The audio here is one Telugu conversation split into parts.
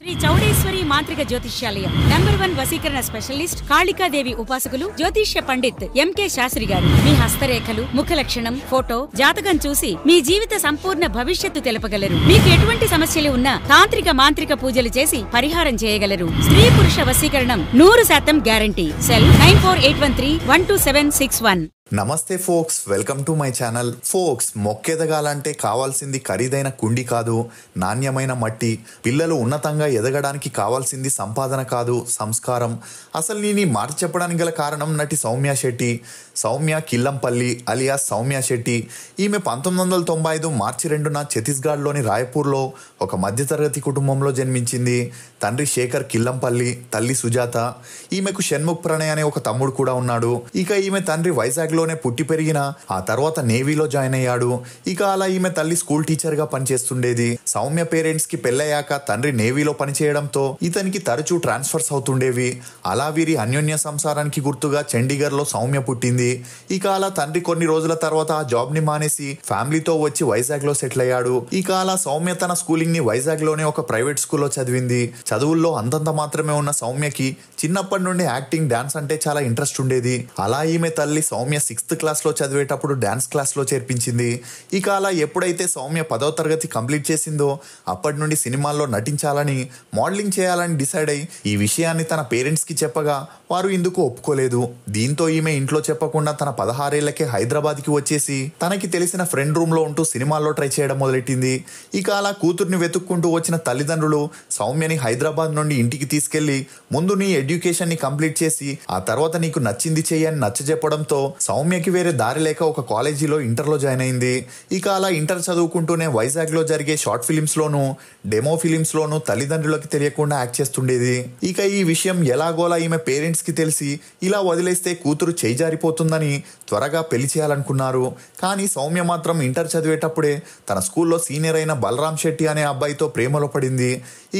శ్రీ చౌడేశ్వరి మాంత్రిక జ్యోతిష్యాలయం. నంబర్ వన్ వసీకరణ స్పెషలిస్ట్ కాళికాదేవి ఉపాసకులు జ్యోతిష్య పండిత్ ఎంకే శాస్త్రి గారు. మీ హస్తరేఖలు ముఖ లక్షణం ఫోటో జాతకం చూసి మీ జీవిత సంపూర్ణ భవిష్యత్తు తెలపగలరు. మీకు ఎటువంటి సమస్యలు ఉన్నా తాంత్రిక మాంత్రిక పూజలు చేసి పరిహారం చేయగలరు. స్త్రీ పురుష వసీకరణం నూరు శాతం guarantee. Cell nine four eight one three one two seven six one. నమస్తే folks welcome to my channel. Folks మొక్కెదగాలంటే కావాల్సింది ఖరీదైన కుండి కాదు నాణ్యమైన మట్టి. పిల్లలు ఉన్నతంగా ఎదగడానికి కావాల్సింది సంపాదన కాదు సంస్కారం. అసలు నేను మార్చి మాట చెప్పడానికి గల కారణం నటి సౌమ్య శెట్టి. సౌమ్య కిల్లంపల్లి అలియా సౌమ్య శెట్టి. ఈమె పంతొమ్మిది వందల తొంభై ఐదు మార్చి రెండున ఛత్తీస్గఢ్లోని రాయపూర్లో ఒక మధ్యతరగతి కుటుంబంలో జన్మించింది. తండ్రి శేఖర్ కిల్లంపల్లి తల్లి సుజాత. ఈమెకు షణ్ముఖ్ ప్రణయ్ అనే ఒక తమ్ముడు కూడా ఉన్నాడు. ఇక ఈమె తండ్రి వైజాగ్ లోనే పుట్టి పెరిగిన ఆ తర్వాత నేవీలో జాయిన్ అయ్యాడు. ఇక అలా ఈమె తల్లి స్కూల్ టీచర్గా పనిచేస్తుండేది. సౌమ్య పేరెంట్స్కి పెళ్ళయ్యాక తండ్రి నేవీలో పనిచేయడంతో ఇతనికి తరచూ ట్రాన్స్ఫర్స్ అవుతుండేవి. అలా వీరి అన్యోన్య సంసారానికి గుర్తుగా చండీగఢ్లో సౌమ్య పుట్టింది. ఇక అలా తండ్రి కొన్ని రోజుల తర్వాత ఆ జాబ్ని మానేసి ఫ్యామిలీతో వచ్చి వైజాగ్లో సెటిల్ అయ్యాడు. ఇక అలా సౌమ్య తన స్కూలింగ్ని వైజాగ్లోనే ఒక ప్రైవేట్ స్కూల్లో చదివింది. చదువుల్లో అంతంత మాత్రమే ఉన్న సౌమ్యకి చిన్నప్పటి నుండి యాక్టింగ్ డాన్స్ అంటే చాలా ఇంట్రెస్ట్ ఉండేది. అలా ఈమె తల్లి సౌమ్య సిక్స్త్ క్లాస్లో చదివేటప్పుడు డ్యాన్స్ క్లాస్లో చేర్పించింది. ఇక అలా ఎప్పుడైతే సౌమ్య పదవ తరగతి కంప్లీట్ చేసిందో అప్పటి నుండి సినిమాల్లో నటించాలని మోడలింగ్ చేయాలని డిసైడ్ అయి ఈ విషయాన్ని తన పేరెంట్స్కి చెప్పగా వారు ఇందుకు ఒప్పుకోలేదు. దీంతో ఈమె ఇంట్లో చెప్పకుండా తన పదహారేళ్ళకే హైదరాబాద్కి వచ్చేసి తనకి తెలిసిన ఫ్రెండ్ రూమ్లో ఉంటూ సినిమాల్లో ట్రై చేయడం మొదలెట్టింది. ఇక అలా కూతుర్ని వెతుక్కుంటూ వచ్చిన తల్లిదండ్రులు సౌమ్యని హైదరాబాద్ నుండి ఇంటికి తీసుకెళ్ళి ముందు నీ ఎడ్యుకేషన్ని కంప్లీట్ చేసి ఆ తర్వాత నీకు నచ్చింది చేయని నచ్చజెప్పడంతో సౌమ్యకి వేరే దారి లేక ఒక కాలేజీలో ఇంటర్లో జాయిన్ అయింది. ఇక అలా ఇంటర్ చదువుకుంటూనే వైజాగ్లో జరిగే షార్ట్ ఫిలిమ్స్లోనూ డెమో ఫిలిమ్స్లోనూ తల్లిదండ్రులకి తెలియకుండా యాక్ట్ చేస్తుండేది. ఇక ఈ విషయం ఎలాగోలా ఈమె పేరెంట్స్కి తెలిసి ఇలా వదిలేస్తే కూతురు చేయిజారిపోతుందని త్వరగా పెళ్ళి చేయాలనుకున్నారు. కానీ సౌమ్య మాత్రం ఇంటర్ చదివేటప్పుడే తన స్కూల్లో సీనియర్ అయిన బలరాం శెట్టి అనే అబ్బాయితో ప్రేమలో పడింది.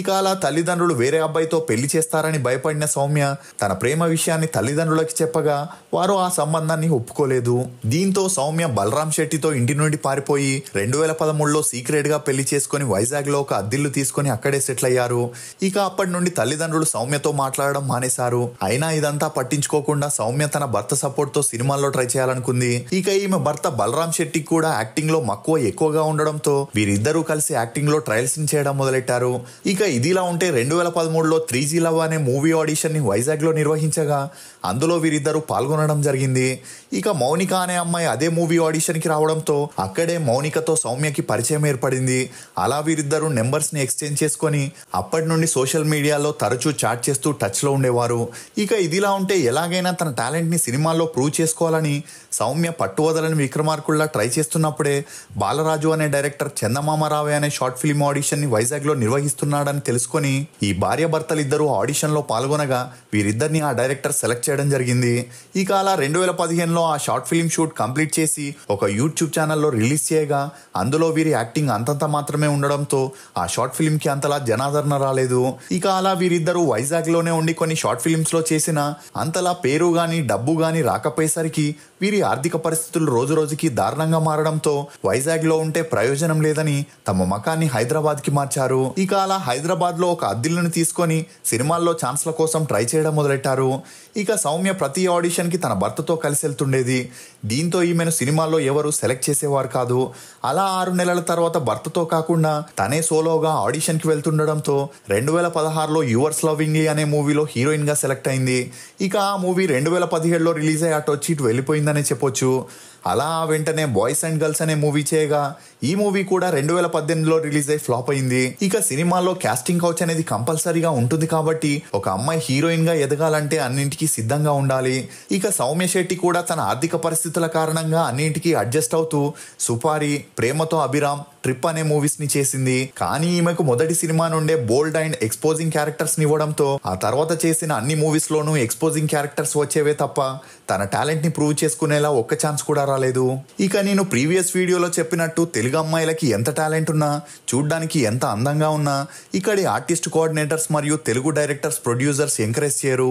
ఇక అలా తల్లిదండ్రులు వేరే అబ్బాయితో పెళ్ళి చేస్తారని భయపడిన సౌమ్య తన ప్రేమ విషయాన్ని తల్లిదండ్రులకి చెప్పగా వారు ఆ సంబంధాన్ని ఒప్పుకోలేదు. దీంతో సౌమ్య బలరాం శెట్టితో ఇంటి నుండి పారిపోయి రెండు వేల పదమూడులో సీక్రెట్గా పెళ్ళి చేసుకుని వైజాగ్లో ఒక అద్దిల్లు తీసుకుని అక్కడే సెటిల్ అయ్యారు ఇక అప్పటి నుండి తల్లిదండ్రులు సౌమ్యతో మాట్లాడడం మానేశారు. అయినా ఇదంతా పట్టించుకోకుండా సౌమ్య తన భర్త సపోర్ట్తో సినిమాల్లో ట్రై చేయాలనుకుంది. ఇక ఈమె భర్త బలరాం శెట్టి కూడా యాక్టింగ్లో మక్కువ ఎక్కువగా ఉండడంతో వీరిద్దరూ కలిసి యాక్టింగ్లో ట్రయల్స్ చేయడం మొదలెట్టారు. ఇక ఇదిలా ఉంటే రెండు వేల పదమూడులో త్రీ జీ లవ్ అనే మూవీ ఆడిషన్ని వైజాగ్లో నిర్వహించగా అందులో వీరిద్దరూ పాల్గొనడం జరిగింది. ఇక మౌనిక అనే అమ్మాయి అదే మూవీ ఆడిషన్కి రావడంతో అక్కడే మౌనికతో సౌమ్యకి పరిచయం ఏర్పడింది. అలా వీరిద్దరూ నెంబర్స్ని ఎక్స్చేంజ్ చేసుకొని అప్పటి నుండి సోషల్ మీడియాలో తరచూ చాట్ చేస్తూ టచ్లో ఉండేవారు. ఇక ఇదిలా ఉంటే ఎలాగైనా తన టాలెంట్ని సినిమాల్లో ప్రూవ్ చేసుకోవాలని సౌమ్య పట్టువదలని విక్రమార్కుల్లా ట్రై చేస్తున్నప్పుడే బాలరాజు అనే డైరెక్టర్ చందమామరావే అనే షార్ట్ ఫిల్మ్ ఆడిషన్ని వైజాగ్లో నిర్వహిస్తున్నాడని తెలుసుకొని ఈ భార్య భర్తలిద్దరూ ఆడిషన్లో పాల్గొనగా వీరిద్దరిని ఆ డైరెక్టర్ సెలెక్ట్ చేయడం జరిగింది. ఇక అలా రెండు వేల పదిహేనులో ఆ షార్ట్ ఫిల్మ్ షూట్ కంప్లీట్ చేసి ఒక యూట్యూబ్ ఛానల్లో రిలీజ్ చేయగా అందులో వీరి యాక్టింగ్ అంతంత మాత్రమే ఉండడంతో ఆ షార్ట్ ఫిల్మ్కి అంతలా జనాదరణ రాలేదు. ఇక అలా వీరిద్దరూ వైజాగ్లోనే ఉండి కొన్ని షార్ట్ ఫిల్మ్స్లో చేసిన అంతలా పేరు గాని డబ్బు గాని రాకపోయేసరికి వీరి ఆర్థిక పరిస్థితులు రోజు రోజుకి దారుణంగా మారడంతో వైజాగ్లో ఉంటే ప్రయోజనం లేదని తమ మకాన్ని హైదరాబాద్కి మార్చారు. ఇక అలా హైదరాబాద్లో ఒక అద్దిల్లుని తీసుకొని సినిమాల్లో ఛాన్స్ల కోసం ట్రై చేయడం మొదలెట్టారు. ఇక సౌమ్య ప్రతి ఆడిషన్కి తన భర్తతో కలిసి వెళ్తుండేది దీంతో ఈమెను సినిమాల్లో ఎవరు సెలెక్ట్ చేసేవారు కాదు. అలా ఆరు నెలల తర్వాత భర్తతో కాకుండా తనే సోలోగా ఆడిషన్కి వెళ్తుండడంతో రెండు వేల పదహారులో యువర్స్ లవింగ్ అనే మూవీలో హీరోయిన్గా సెలెక్ట్ అయింది. ఇక ఆ మూవీ రెండు వేల పదిహేడులో రిలీజ్ అయ్యి అటు వచ్చి ఇటు వెళ్ళిపోయిందనే poczuł అలా వెంటనే బాయ్స్ అండ్ గర్ల్స్ అనే మూవీ చేయగా ఈ మూవీ కూడా రెండు వేల పద్దెనిమిదిలో రిలీజ్ అయి ఫ్లాప్ అయింది. ఇక సినిమాలో కాస్టింగ్ కౌచ్ అనేది కంపల్సరీగా ఉంటుంది కాబట్టి ఒక అమ్మాయి హీరోయిన్గా ఎదగాలంటే అన్నింటికీ సిద్ధంగా ఉండాలి. ఇక సౌమ్య శెట్టి కూడా తన ఆర్థిక పరిస్థితుల కారణంగా అన్నింటికీ అడ్జస్ట్ అవుతూ సుపారి ప్రేమతో అభిరామ్ ట్రిప్ అనే మూవీస్ని చేసింది. కానీ ఈమెకు మొదటి సినిమా నుండే బోల్డ్ అండ్ ఎక్స్పోజింగ్ క్యారెక్టర్స్ ఇవ్వడంతో ఆ తర్వాత చేసిన అన్ని మూవీస్ లోనూ ఎక్స్పోజింగ్ క్యారెక్టర్స్ వచ్చేవే తప్ప తన టాలెంట్ని ప్రూవ్ చేసుకునేలా ఒక్క ఛాన్స్ కూడా రాలేదు. ఇక నేను ప్రీవియస్ వీడియోలో చెప్పినట్టు తెలుగు అమ్మాయిలకి ఎంత టాలెంట్ ఉన్నా చూడ్డానికి ఎంత అందంగా ఉన్నా ఇక్కడి ఆర్టిస్ట్ కోఆర్డినేటర్స్ మరియు తెలుగు డైరెక్టర్స్ ప్రొడ్యూసర్స్ ఎంకరేజ్ చేయరు.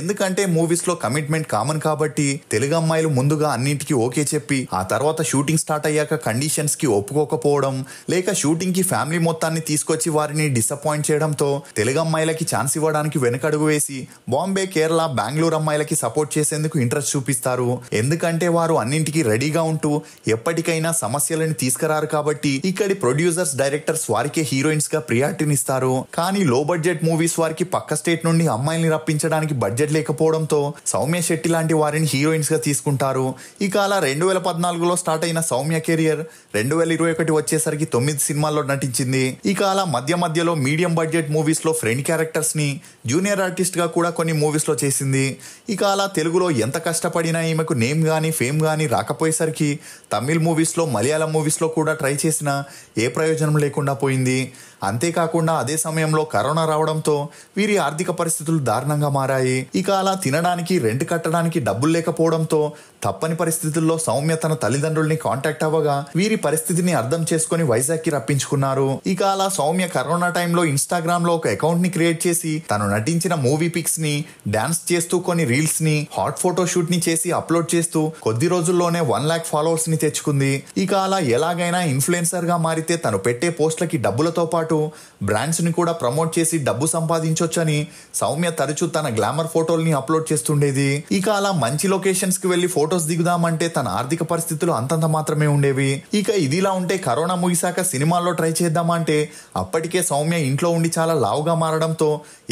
ఎందుకంటే మూవీస్లో కమిట్మెంట్ కామన్ కాబట్టి తెలుగు అమ్మాయిలు ముందుగా అన్నింటికి ఓకే చెప్పి ఆ తర్వాత షూటింగ్ స్టార్ట్ అయ్యాక కండిషన్స్కి ఒప్పుకోకపోవడం లేక షూటింగ్కి ఫ్యామిలీ మొత్తాన్ని తీసుకొచ్చి వారిని డిసప్పాయింట్ చేయడంతో తెలుగు అమ్మాయిలకి ఛాన్స్ ఇవ్వడానికి వెనకడుగు వేసి బాంబే కేరళ బెంగళూరు అమ్మాయిలకి సపోర్ట్ చేసేందుకు ఇంట్రెస్ట్ చూపిస్తారు. ఎందుకంటే వారు అన్నింటికి రెడీగా ఉంటూ ఎప్పటికైనా సమస్యలను తీసుకురారు కాబట్టి ఇక్కడి ప్రొడ్యూసర్స్ డైరెక్టర్స్ వారికే హీరోయిన్స్గా ప్రియారిటీనిస్తారు. కానీ లో బడ్జెట్ మూవీస్ వారికి పక్క స్టేట్ నుండి అమ్మాయిల్ని రప్పించడానికి బడ్జెట్ లేకపోవడంతో సౌమ్య శెట్టి లాంటి వారిని హీరోయిన్స్గా తీసుకుంటారు. ఇక అలా రెండు వేల పద్నాలుగులో స్టార్ట్ అయిన సౌమ్య కెరియర్ రెండు వేల ఇరవై ఒకటి వచ్చేసరికి తొమ్మిది సినిమాల్లో నటించింది. ఇక అలా మధ్య మధ్యలో మీడియం బడ్జెట్ మూవీస్లో ఫ్రెండ్ క్యారెక్టర్స్ని జూనియర్ ఆర్టిస్ట్గా కూడా కొన్ని మూవీస్లో చేసింది. ఇక అలా తెలుగులో ఎంత కష్టపడినా ఈమెకు నేమ్ గానీ ఫేమ్ గానీ రాకపోయేసరికి తమిళ్ మూవీస్లో మలయాళం మూవీస్లో కూడా ట్రై చేసినా ఏ ప్రయోజనం లేకుండా పోయింది. అంతేకాకుండా అదే సమయంలో కరోనా రావడంతో వీరి ఆర్థిక పరిస్థితులు దారుణంగా మారాయి. ఇక అలా తినడానికి రెంట్ కట్టడానికి డబ్బులు లేకపోవడంతో తప్పని పరిస్థితుల్లో సౌమ్య తన తల్లిదండ్రుల్ని కాంటాక్ట్ అవ్వగా వీరి పరిస్థితిని అర్థం చేసుకుని వైజాగ్కి రప్పించుకున్నారు. ఇక అలా సౌమ్య కరోనా టైంలో ఇన్స్టాగ్రామ్లో ఒక అకౌంట్ని క్రియేట్ చేసి తను నటించిన మూవీ పిక్స్ని డాన్స్ చేస్తూ కొన్ని రీల్స్ని హాట్ ఫోటో షూట్ని చేసి అప్లోడ్ చేస్తూ కొద్ది రోజుల్లోనే వన్ లాక్ ఫాలోవర్స్ని తెచ్చుకుంది. ఇక అలా ఎలాగైనా ఇన్ఫ్లుయెన్సర్గా మారితే తను పెట్టే పోస్ట్లకి డబ్బులతో పాటు బ్రాండ్స్ని కూడా ప్రమోట్ చేసి డబ్బు సంపాదించొచ్చని సౌమ్య తరచూ తన గ్లామర్ ఫోటోల్ని అప్లోడ్ చేస్తుండేది. ఇక అలా మంచి లొకేషన్స్కి వెళ్ళి ఫొటోస్ దిగుదామంటే తన ఆర్థిక పరిస్థితులు అంతంత మాత్రమే ఉండేవి. ఇక ఇదిలా ఉంటే కరోనా ముగిశాక సినిమాల్లో ట్రై చేద్దామంటే అప్పటికే సౌమ్య ఇంట్లో ఉండి చాలా లావుగా మారడంతో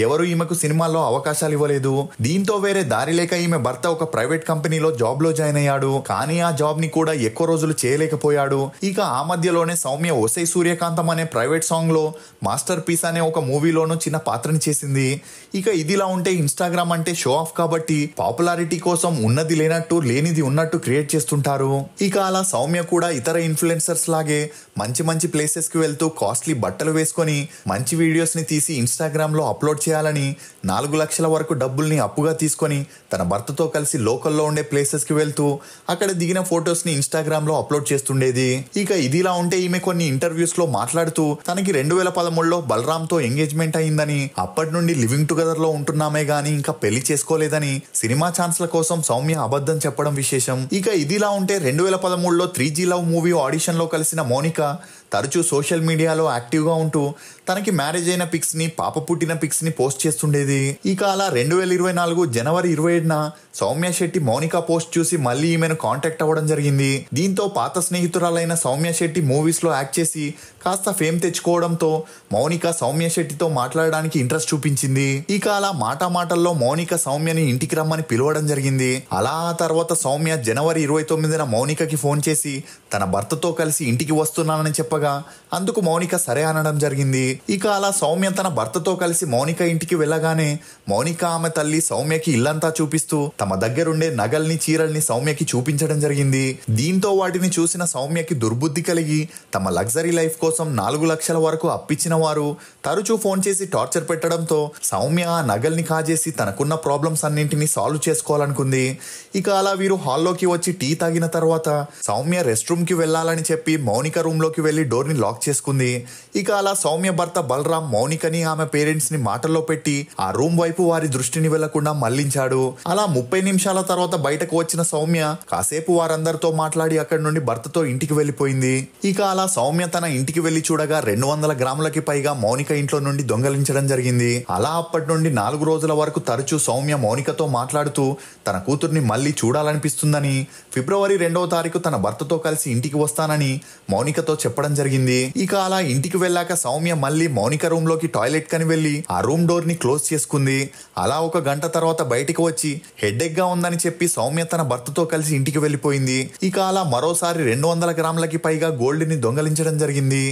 ఎవరు ఈమెకు సినిమాల్లో అవకాశాలు ఇవ్వలేదు. దీంతో వేరే దారి లేక ఈమె భర్త ఒక ప్రైవేట్ కంపెనీలో జాబ్లో జాయిన్ అయ్యాడు. కానీ ఆ జాబ్ని కూడా ఎక్కువ రోజులు చేయలేకపోయాడు. ఇక ఆ మధ్యలోనే సౌమ్య ఒసై సూర్యకాంతం అనే ప్రైవేట్ సాంగ్లో మాస్టర్ పీస్ అనే ఒక మూవీలోనూ చిన్న పాత్రని చేసింది. ఇక ఇదిలా ఉంటే ఇన్స్టాగ్రామ్ అంటే షో ఆఫ్ కాబట్టి పాపులారిటీ కోసం ఉన్నది లేనట్టు లేనిది ఉన్నట్టు క్రియేట్ చేస్తుంటారు. ఇక అలా సౌమ్య కూడా ఇతర ఇన్ఫ్లుయెన్సర్స్ లాగే మంచి మంచి ప్లేసెస్కి వెళ్తూ కాస్ట్లీ బట్టలు వేసుకొని మంచి వీడియోస్ని తీసి ఇన్స్టాగ్రామ్లో అప్లోడ్ చేయాలని నాలుగు లక్షల వరకు డబ్బుల్ని అప్పుగా తీసుకొని తన భర్తతో కలిసి లోకల్లో ఉండే ప్లేసెస్కి వెళ్తూ అక్కడ దిగిన ఫొటోస్ని ఇన్స్టాగ్రామ్లో అప్లోడ్ చేస్తుండేది. ఇక ఇదిలా ఉంటే ఈమె కొన్ని ఇంటర్వ్యూస్లో మాట్లాడుతూ తనకి రెండు వేల పదమూడులో బలరామ్తో ఎంగేజ్మెంట్ అయిందని అప్పటి నుండి లివింగ్ టుగెదర్లో ఉంటున్నామే గానీ ఇంకా పెళ్ళి చేసుకోలేదని సినిమా ఛాన్స్ల కోసం సౌమ్య అబద్ధం చెప్పడం విశేషం. ఇక ఇదిలా ఉంటే రెండు వేల పదమూడులో త్రీ జీ లవ్ మూవీ ఆడిషన్లో కలిసిన మోనిక తరచూ సోషల్ మీడియాలో యాక్టివ్గా ఉంటూ తనకి మ్యారేజ్ అయిన పిక్స్ని పాప పుట్టిన పిక్స్ని పోస్ట్ చేస్తుండేది. ఇక అలా రెండు వేల ఇరవై నాలుగు జనవరి ఇరవై ఏడున సౌమ్య శెట్టి మౌనిక పోస్ట్ చూసి మళ్ళీ ఈమెను కాంటాక్ట్ అవ్వడం జరిగింది. దీంతో పాత స్నేహితురాలైన సౌమ్య శెట్టి మూవీస్లో యాక్ట్ చేసి కాస్త ఫేమ్ తెచ్చుకోవడంతో మౌనిక సౌమ్య శెట్టితో మాట్లాడడానికి ఇంట్రెస్ట్ చూపించింది. ఇక అలా మాట మాటల్లో మౌనిక సౌమ్యని ఇంటికి రమ్మని పిలవడం జరిగింది. అలా తర్వాత సౌమ్య జనవరి ఇరవై తొమ్మిదిన మౌనికకి ఫోన్ చేసి తన భర్తతో కలిసి ఇంటికి వస్తున్నానని చెప్పగా అందుకు మౌనిక సరే అనడం జరిగింది. ఇక అలా సౌమ్య తన భర్తతో కలిసి మౌనిక ఇంటికి వెళ్ళగానే మౌనిక ఆమె తల్లి సౌమ్యకి ఇల్లంతా చూపిస్తూ తమ దగ్గరుండే నగల్ని చీరల్ని సౌమ్యకి చూపించడం జరిగింది. దీంతో వాటిని చూసిన సౌమ్యకి దుర్బుద్ధి కలిగి తమ లగ్జరీ లైఫ్ కోసం నాలుగు లక్షల వరకు అప్పించిన వారు తరచూ ఫోన్ చేసి టార్చర్ పెట్టడంతో సౌమ్య ఆ నగల్ని కాజేసి తనకున్న ప్రాబ్లమ్స్ అన్నింటినీ సాల్వ్ చేసుకోవాలనుకుంది. ఇక అలా వీరు హాల్లోకి వచ్చి టీ తాగిన తర్వాత సౌమ్య రెస్ట్ రూమ్కి వెళ్ళాలని చెప్పి మౌనిక రూమ్లోకి వెళ్ళి డోర్ని లాక్ చేసుకుంది. ఇక అలా సౌమ్య భర్త బలరాం మౌనికని ఆమె పేరెంట్స్ని మాటల్లో పెట్టి ఆ రూమ్ వైపు వారి దృష్టిని వెళ్ళకుండా మళ్ళించాడు. అలా ముప్పై నిమిషాల తర్వాత బయటకు వచ్చిన సౌమ్య కాసేపు వారందరితో మాట్లాడి అక్కడి నుండి భర్తతో ఇంటికి వెళ్ళిపోయింది ఇక అలా సౌమ్య తన ఇంటికి వెళ్ళి చూడగా రెండు వందల గ్రాములకి పైగా మౌనిక ఇంట్లో నుండి దొంగలించడం జరిగింది. అలా అప్పటి నుండి నాలుగు రోజుల వరకు తరచూ సౌమ్య మౌనికతో మాట్లాడుతూ తన కూతుర్ని మళ్ళీ కనిపిస్తుందని ఫిబ్రవరి రెండవ తారీఖు తన భర్తతో కలిసి ఇంటికి వస్తానని మౌనికతో చెప్పడం జరిగింది. ఇక అలా ఇంటికి వెళ్ళాక సౌమ్య మళ్ళీ మౌనిక రూమ్లోకి టాయిలెట్ కని వెళ్ళి ఆ రూమ్ డోర్ని క్లోజ్ చేసుకుంది. అలా ఒక గంట తర్వాత బయటికి వచ్చి హెడ్ఎక్గా ఉందని చెప్పి సౌమ్య తన భర్తతో కలిసి ఇంటికి వెళ్ళిపోయింది ఇక అలా మరోసారి రెండు వందల గ్రాములకి పైగా గోల్డ్ని దొంగలించడం జరిగింది.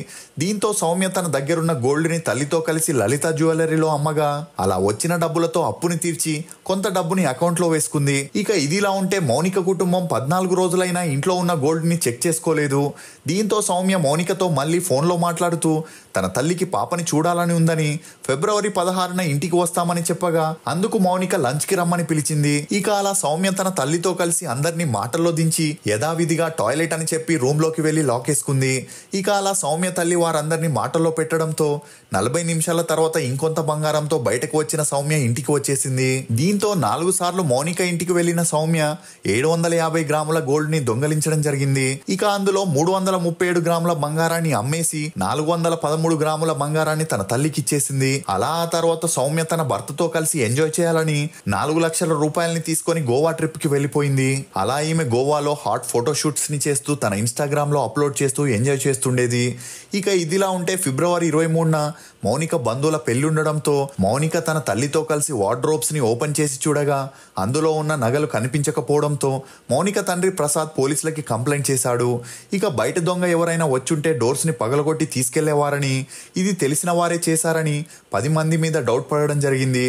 దీంతో సౌమ్య తన దగ్గరున్న గోల్డ్ని తల్లితో కలిసి లలిత జ్యువెలరీలో అమ్మగా అలా వచ్చిన డబ్బులతో అప్పుని తీర్చి కొంత డబ్బుని అకౌంట్లో వేసుకుంది. ఇక ఇదిలా ఉంటే మౌనిక కుటుంబం పద్నాలుగు రోజులైనా ఇంట్లో ఉన్న గోల్డ్ని చెక్ చేసుకోలేదు. దీంతో సౌమ్య మౌనికతో మళ్ళీ ఫోన్లో మాట్లాడుతూ తన తల్లికి పాపని చూడాలని ఉందని ఫిబ్రవరి పదహారున ఇంటికి వస్తామని చెప్పగా అందుకు మౌనిక లంచ్కి రమ్మని పిలిచింది. ఇక అలా సౌమ్య తన తల్లితో కలిసి అందరినీ మాటల్లో దించి యథావిధిగా టాయిలెట్ అని చెప్పి రూమ్లోకి వెళ్ళి లాక్ వేసుకుంది ఇక అలా సౌమ్య తల్లి వారందరినీ మాటల్లో పెట్టడంతో నలభై నిమిషాల తర్వాత ఇంకొంత బంగారంతో బయటకు వచ్చిన సౌమ్య ఇంటికి వచ్చేసింది. దీంతో నాలుగు సార్లు మౌనిక ఇంటికి వెళ్ళిన సౌమ్య ఏడు వందల యాభై గ్రాముల గోల్డ్ని దొంగలించడం జరిగింది. ఇక అందులో మూడు వందల ముప్పై ఏడు గ్రాముల బంగారాన్ని అమ్మేసి నాలుగు వందల పదమూడు గ్రాముల బంగారాన్ని తన తల్లికి ఇచ్చేసింది. అలా ఆ తర్వాత సౌమ్య తన భర్తతో కలిసి ఎంజాయ్ చేయాలని నాలుగు లక్షల రూపాయలని తీసుకొని గోవా ట్రిప్కి వెళ్ళిపోయింది అలా ఈమె గోవాలో హాట్ ఫోటోషూట్స్ని చేస్తూ తన ఇన్స్టాగ్రామ్లో అప్లోడ్ చేస్తూ ఎంజాయ్ చేస్తుండేది. ఇక ఇదిలా ఉంటే ఫిబ్రవరి ఇరవై మూడున మౌనిక బంధువుల పెళ్ళుండడంతో మౌనిక తన తల్లితో కలిసి వార్డ్రోబ్స్ని ఓపెన్ చేసి చూడగా అందులో ఉన్న నగలు కనిపించకపోవడంతో మౌనిక తండ్రి ప్రసాద్ పోలీసులకి కంప్లైంట్ చేశాడు. ఇక బయట దొంగ ఎవరైనా వచ్చుంటే డోర్స్ని పగలగొట్టి తీసుకెళ్ళేవారని ఇది తెలిసిన వారే చేశారని పది మంది మీద డౌట్ పడడం జరిగింది.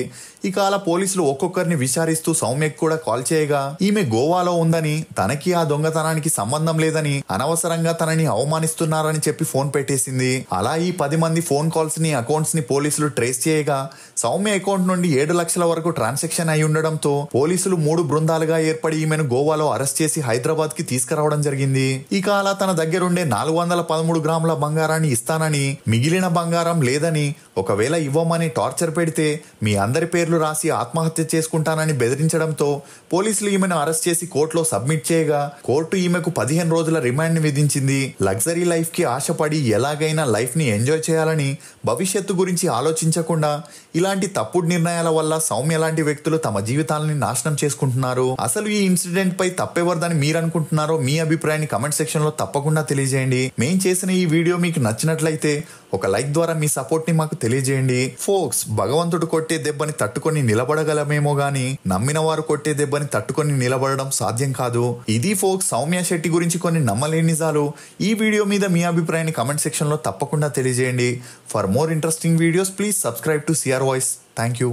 ఇక అలా పోలీసులు ఒక్కొక్కరిని విచారిస్తూ సౌమ్యకు కూడా కాల్ చేయగా ఈమె గోవాలో ఉందని తనకి ఆ దొంగతనానికి సంబంధం లేదని అనవసరంగా తనని అవమానిస్తున్నారని చెప్పి ఫోన్ పెట్టేసింది. అలా ఈ పది మంది ఫోన్ కాల్స్ని అకౌంట్స్ని పోలీసులు ట్రేస్ చేయగా సౌమ్య అకౌంట్ నుండి ఏడు లక్షల వరకు ట్రాన్సాక్షన్ అయి ఉండడంతో పోలీసులు మూడు బృందాలుగా ఏర్పడి ఈమెను గోవాలో అరెస్ట్ చేసి హైదరాబాద్కి తీసుకురావడం జరిగింది. ఇక అలా తన దగ్గరుండే నాలుగు వందల పదమూడు గ్రాముల బంగారాన్ని ఇస్తానని మిగిలిన బంగారం లేదని ఒకవేళ ఇవ్వమని టార్చర్ పెడితే మీ అందరి పేర్లు రాసి ఆత్మహత్య చేసుకుంటానని బెదిరించడంతో పోలీసులు ఈమెను అరెస్ట్ చేసి కోర్టులో సబ్మిట్ చేయగా కోర్టు ఈమెకు పదిహేను రోజుల రిమాండ్ విధించింది. లగ్జరీ లైఫ్కి ఆశపడి ఎలాగైనా లైఫ్ని ఎంజాయ్ చేయాలని భవిష్యత్తు గురించి ఆలోచించకుండా ఇలాంటి తప్పుడు నిర్ణయాల వల్ల సౌమ్య లాంటి వ్యక్తులు తమ జీవితాలని నాశనం చేసుకుంటున్నారు. అసలు ఈ ఇన్సిడెంట్ పై తప్పెవరదని మీరు అనుకుంటున్నారో మీ అభిప్రాయాన్ని కమెంట్ సెక్షన్లో తప్పకుండా తెలియజేయండి. మేం చేసిన ఈ వీడియో మీకు నచ్చినట్లయితే ఒక లైక్ ద్వారా మీ సపోర్ట్ని మాకు తెలియజేయండి. ఫోక్స్ భగవంతుడు కొట్టే దెబ్బని తట్టుకొని నిలబడగలమేమో గాని నమ్మిన వారు కొట్టే దెబ్బని తట్టుకొని నిలబడడం సాధ్యం కాదు. ఇది ఫోక్ సౌమ్య శెట్టి గురించి కొన్ని నమ్మలేని నిజాలు. ఈ వీడియో మీద మీ అభిప్రాయాన్ని కమెంట్ సెక్షన్లో తప్పకుండా తెలియజేయండి. For more interesting videos please subscribe to CR voice thank you